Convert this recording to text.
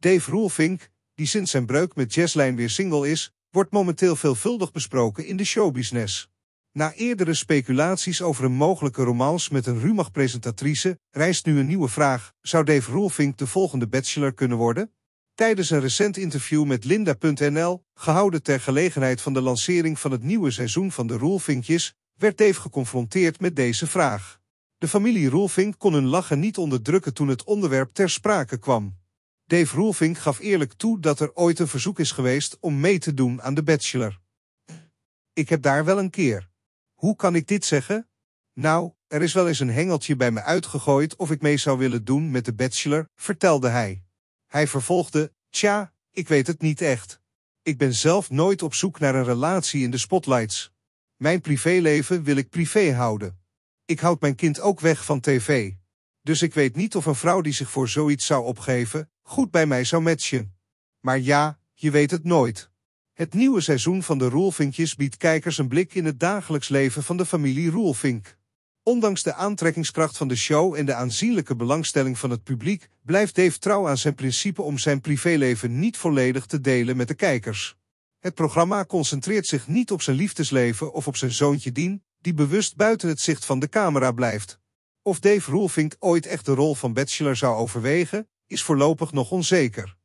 Dave Roelvink, die sinds zijn breuk met Jazzlijn weer single is, wordt momenteel veelvuldig besproken in de showbusiness. Na eerdere speculaties over een mogelijke romance met een Rumach-presentatrice, rijst nu een nieuwe vraag: zou Dave Roelvink de volgende Bachelor kunnen worden? Tijdens een recent interview met Linda.nl, gehouden ter gelegenheid van de lancering van het nieuwe seizoen van de Roelvinkjes, werd Dave geconfronteerd met deze vraag. De familie Roelvink kon hun lachen niet onderdrukken toen het onderwerp ter sprake kwam. Dave Roelvink gaf eerlijk toe dat er ooit een verzoek is geweest om mee te doen aan The Bachelor. Ik heb daar wel een keer. Hoe kan ik dit zeggen? Nou, er is wel eens een hengeltje bij me uitgegooid of ik mee zou willen doen met The Bachelor, vertelde hij. Hij vervolgde, tja, ik weet het niet echt. Ik ben zelf nooit op zoek naar een relatie in de spotlights. Mijn privéleven wil ik privé houden. Ik houd mijn kind ook weg van tv. Dus ik weet niet of een vrouw die zich voor zoiets zou opgeven, goed bij mij zou matchen. Maar ja, je weet het nooit. Het nieuwe seizoen van de Roelvinkjes biedt kijkers een blik in het dagelijks leven van de familie Roelvink. Ondanks de aantrekkingskracht van de show en de aanzienlijke belangstelling van het publiek, blijft Dave trouw aan zijn principe om zijn privéleven niet volledig te delen met de kijkers. Het programma concentreert zich niet op zijn liefdesleven of op zijn zoontje Dien, die bewust buiten het zicht van de camera blijft. Of Dave Roelvink ooit echt de rol van bachelor zou overwegen, is voorlopig nog onzeker.